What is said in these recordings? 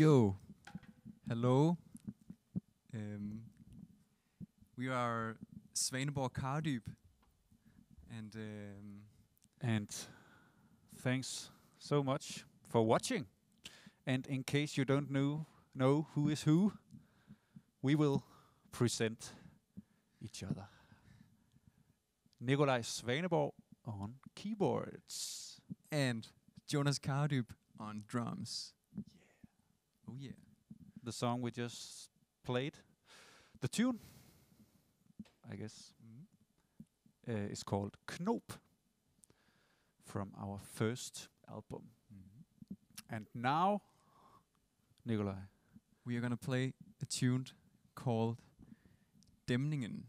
Yo, hello. Um, we are Svaneborg Kardyb, and um, And thanks so much for watching. And in case you don't know know who is who, we will present each other. Nikolaj Svaneborg on keyboards. and Jonas Kardyb on drums. Oh yeah. The song we just played, the tune, I guess, Mm. uh, is called Knop from our first album. Mhm. And now, Nikolaj, We are gonna play a tune called Dæmningen.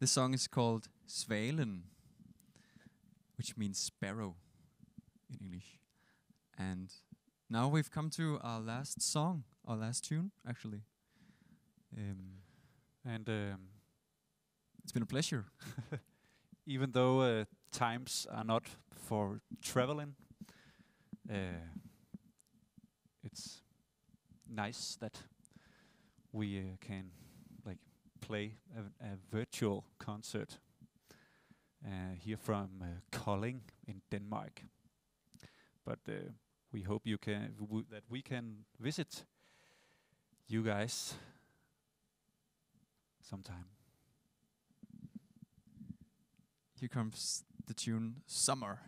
This song is called Svalen, which means sparrow in English. And now we've come to our last song, our last tune, actually. Um, And um, it's been a pleasure. even though uh, times are not for traveling, uh, it's nice that we uh, can play a, a virtual concert uh, here from uh, Kolding in Denmark. But uh, we hope you can that we can visit you guys sometime. Here comes the tune Summer.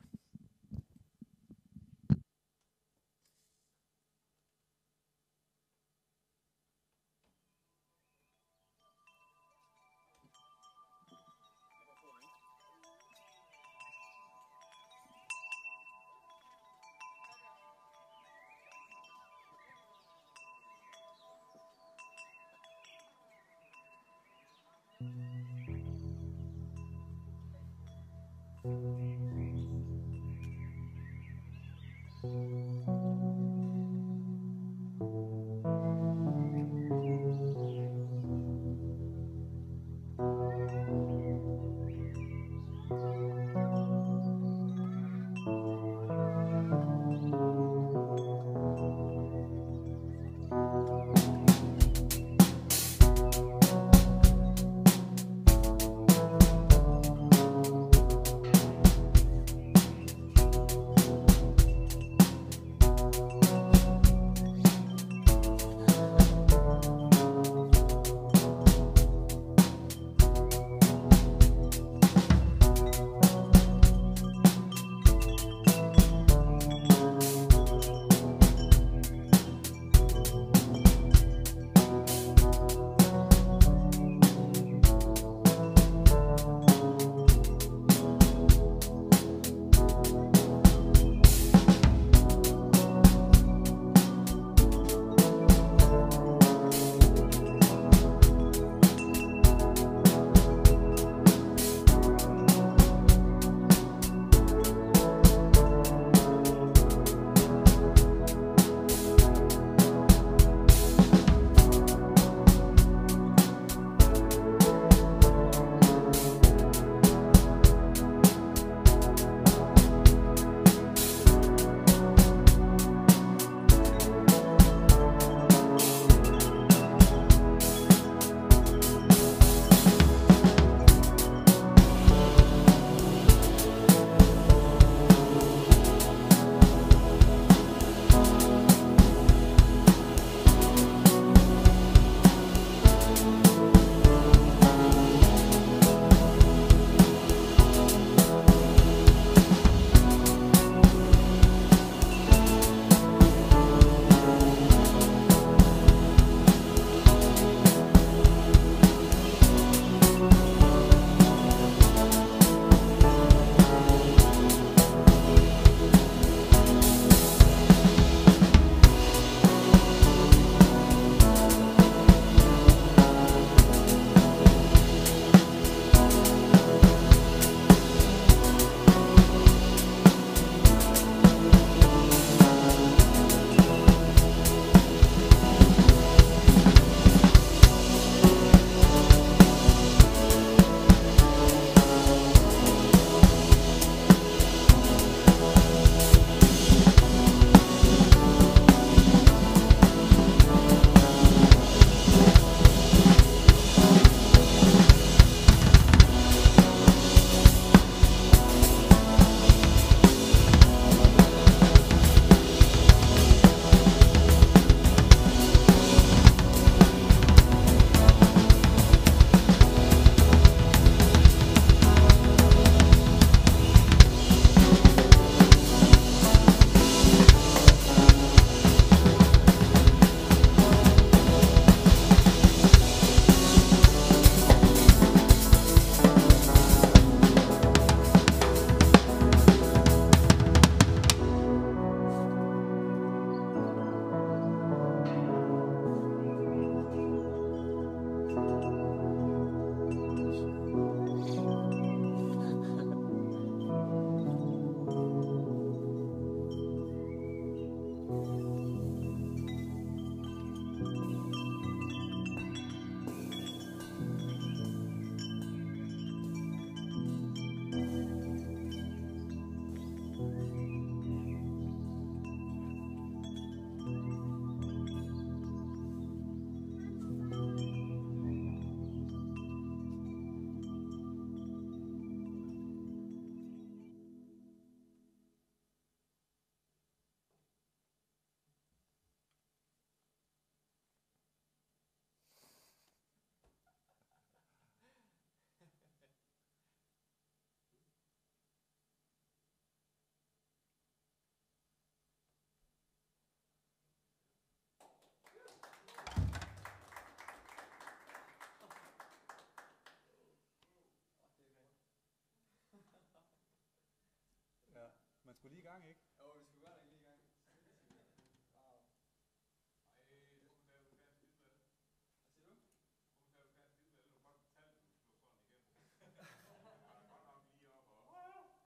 Skulle lige i gang, ikke?